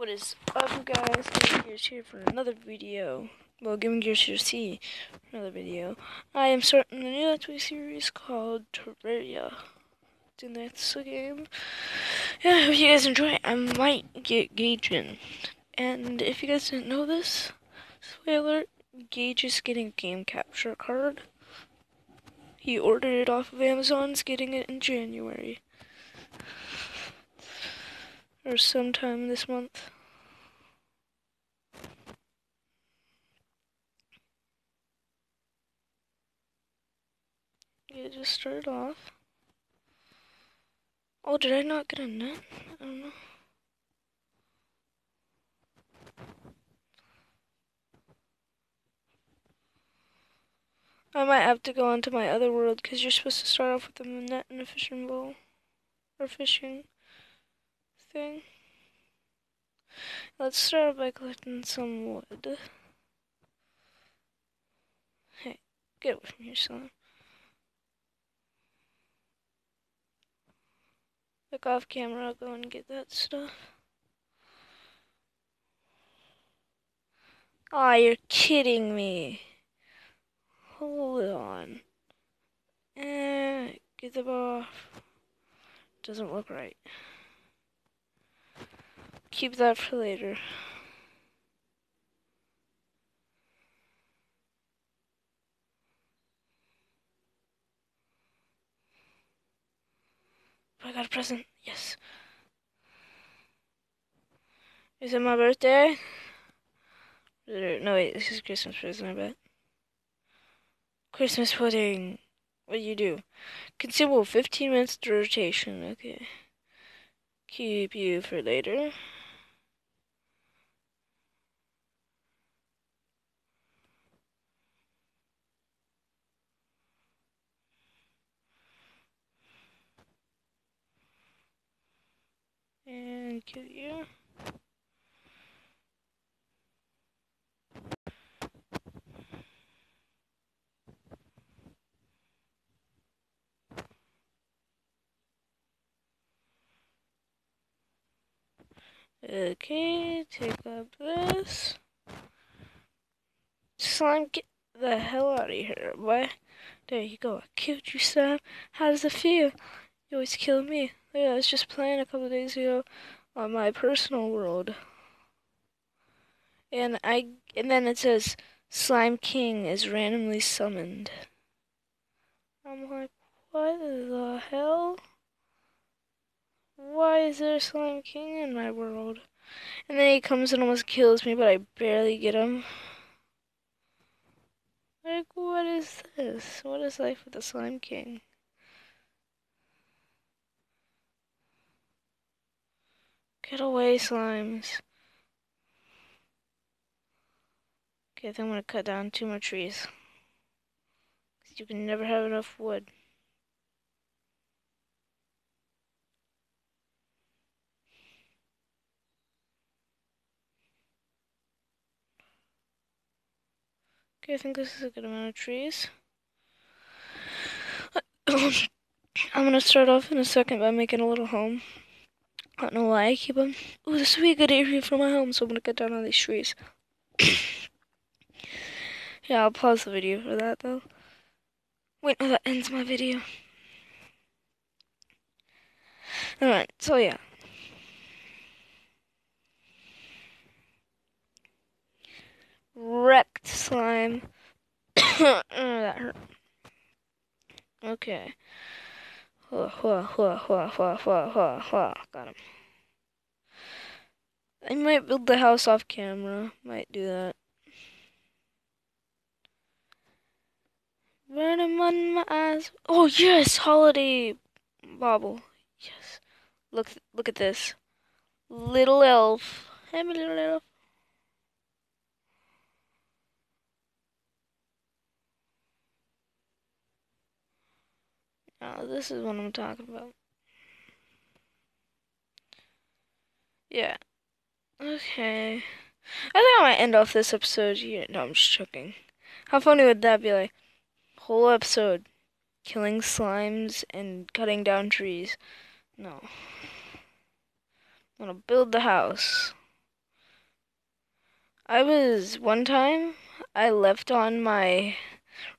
What is up guys, Gaming Gears here for another video. Well, Gaming Gears here for another video. I am starting a new Let's series called Terraria. And that's a game. Yeah, I hope you guys enjoy it. I might get Gage in. And if you guys didn't know this, spoiler, Gage is getting a game capture card. He ordered it off of Amazon, getting it in January or sometime this month. Yeah, just started off. Oh, did I not get a net? I don't know. I might have to go onto my other world because you're supposed to start off with a net and a fishing bowl. Or fishing thing. Let's start by collecting some wood. Hey, get away from here, son. Look off camera, I'll go and get that stuff. Aw, oh, you're kidding me. Hold on. Eh, get the bar. Doesn't look right. Keep that for later. I got a present. Yes. Is it my birthday? No, wait, this is Christmas present, I bet. Christmas pudding. What do you do? Consumable 15 minutes rotation. Okay. Keep you for later. And kill you. Okay, take up this. Slime, get the hell out of here, boy. There you go. I killed you, Sam. How does it feel? You always kill me. Yeah, I was just playing a couple days ago on my personal world. And I and then it says Slime King is randomly summoned. I'm like, what the hell? Why is there Slime King in my world? And then he comes and almost kills me, but I barely get him. Like, what is this? What is life with a Slime King? Get away, slimes. Okay, I think I'm gonna cut down two more trees. You can never have enough wood. Okay, I think this is a good amount of trees. I'm gonna start off in a second by making a little home. I don't know why I keep them. Oh, this would be a good area for my home, so I'm gonna cut down all these trees. yeah, I'll pause the video for that though. Wait, no, that ends my video. Alright, so yeah. Wrecked slime. that hurt. Okay. Got him. I might build the house off camera. Might do that. Venom on my eyes. Oh yes, holiday bauble. Yes. Look look at this. Little elf. Hey little elf. Oh, this is what I'm talking about. Yeah. Okay. I think I might end off this episode here. No, I'm just joking. How funny would that be? Like, whole episode killing slimes and cutting down trees. No. I'm gonna build the house. I was one time I left on my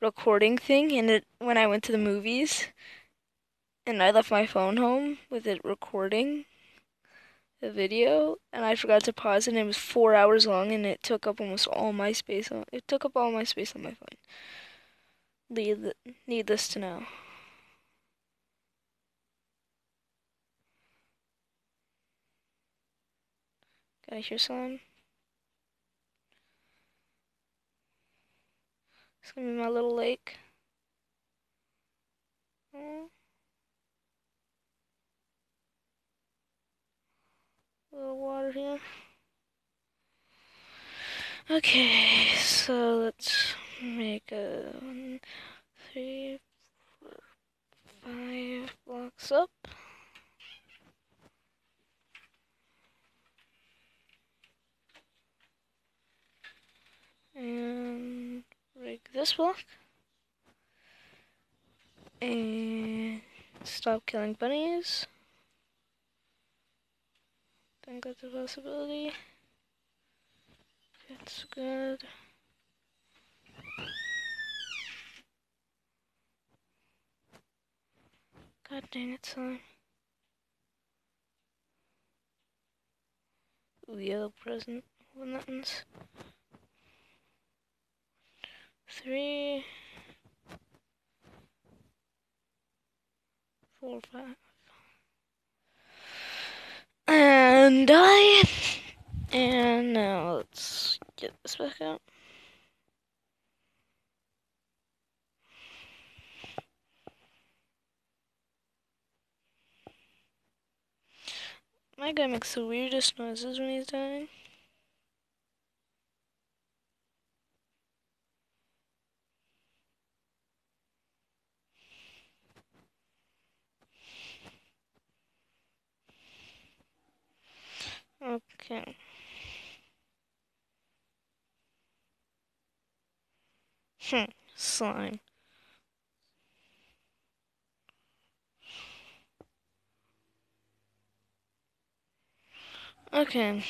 recording thing and it when I went to the movies and I left my phone home with it recording the video and I forgot to pause and it was four hours long and it took up almost all my space on it took up all my space on my phone. Needless to know. Can I hear someone? It's gonna be my little lake. Oh. little water here. Okay, so let's make a one, three, four, five blocks up. And rig this block. And stop killing bunnies think that's a possibility. That's good. God dang it, son. Ooh, yellow present. Nothing's. Three. Four, five. and die. And now let's get this back out. My guy makes the weirdest noises when he's dying. Okay. Hmm, slime. Okay.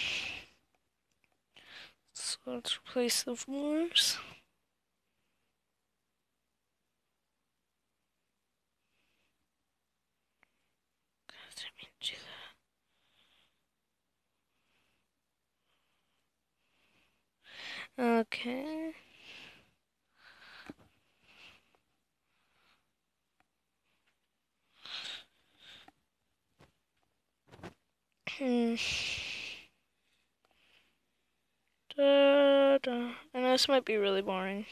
So let's replace the floors. Okay. Hmm. Da, da. And this might be really boring.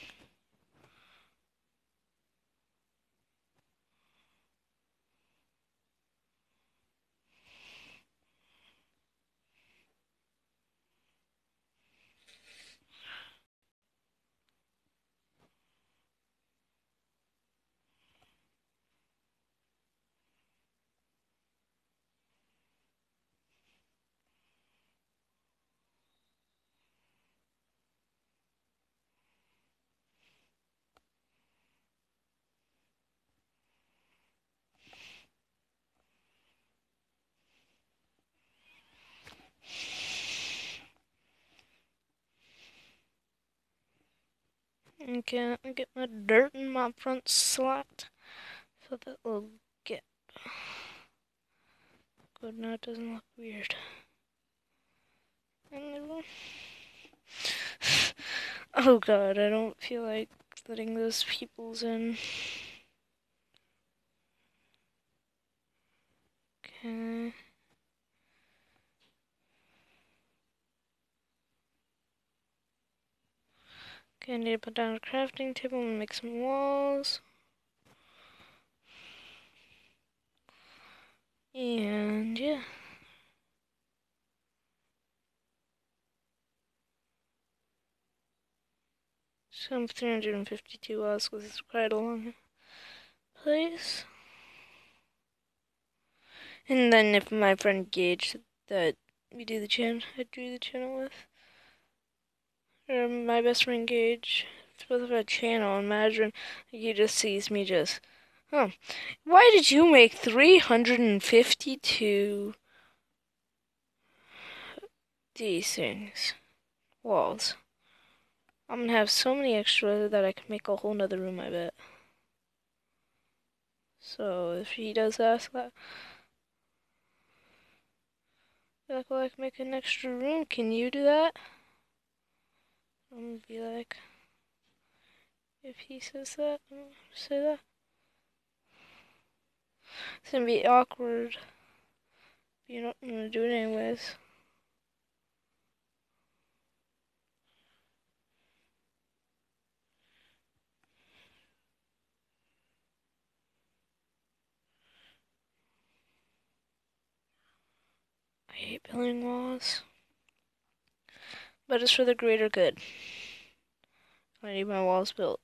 Okay, let me get my dirt in my front slot so that will get good. Now it doesn't look weird. oh god, I don't feel like letting those peoples in. Okay. Okay, I need to put down a crafting table and make some walls. And yeah. So I'm 352 walls because it's quite a long place. And then if my friend Gage that we do the channel, I do the channel with, or my best friend Gage. Both of our channel. Imagine he just sees me just. huh, why did you make 352 these things? Walls. I'm gonna have so many extra that I can make a whole nother room, I bet. So if he does ask that, like, can make an extra room. Can you do that? I'm gonna be like, if he says that, I'm gonna say that. It's gonna be awkward. You know, I'm gonna do it anyways. I hate building walls. But it's for the greater good. I need my walls built.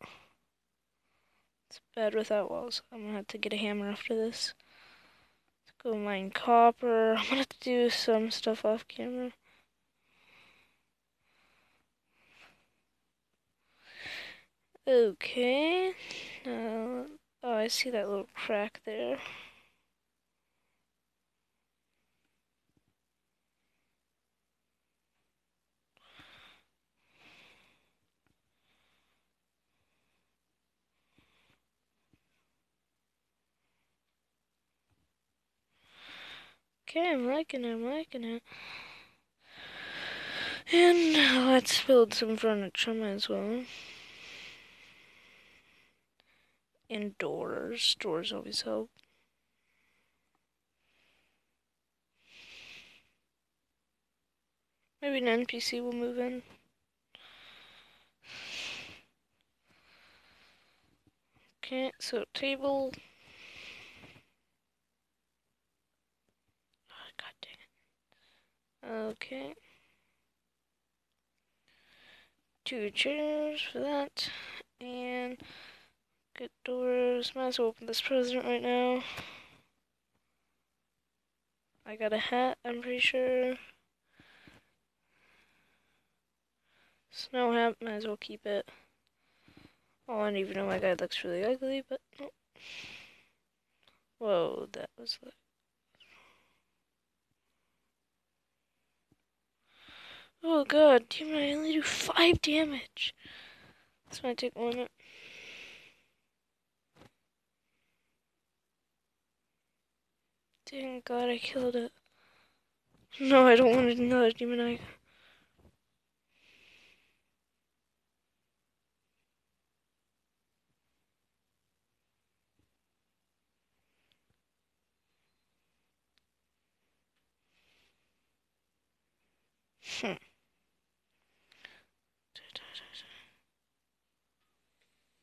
It's bad without walls. I'm gonna have to get a hammer after this. Let's go mine copper. I'm gonna have to do some stuff off camera. Okay. Now, oh, I see that little crack there. Okay, I'm liking it, I'm liking it. And let's build some furniture as well. Indoors, doors always help. Maybe an NPC will move in. Okay, so table. Okay. Two chairs for that. And good doors. Might as well open this present right now. I got a hat, I'm pretty sure. Snow hat, might as well keep it. Oh, I don't even know my guy looks really ugly, but. Whoa, that was like Oh god, damn it, I only do 5 damage. This might take a minute. Thank god I killed it. No, I don't want another demon eye. Hmm.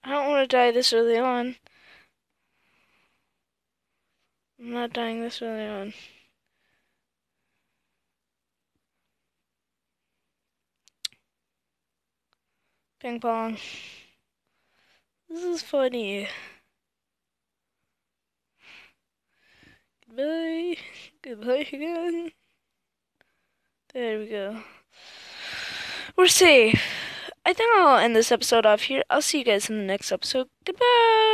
I don't want to die this early on. I'm not dying this early on. Ping pong. This is funny. Goodbye. Goodbye again. There we go. We're safe. I think I'll end this episode off here. I'll see you guys in the next episode. Goodbye.